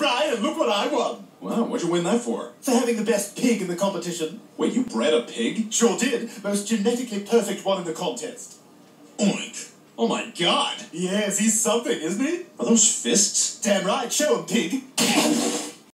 Brian, look what I won. Wow, what'd you win that for? For having the best pig in the competition. Wait, you bred a pig? Sure did. Most genetically perfect one in the contest. Oink. Oh my god. Yes, he's something, isn't he? Are those fists? Damn right. Show him, pig.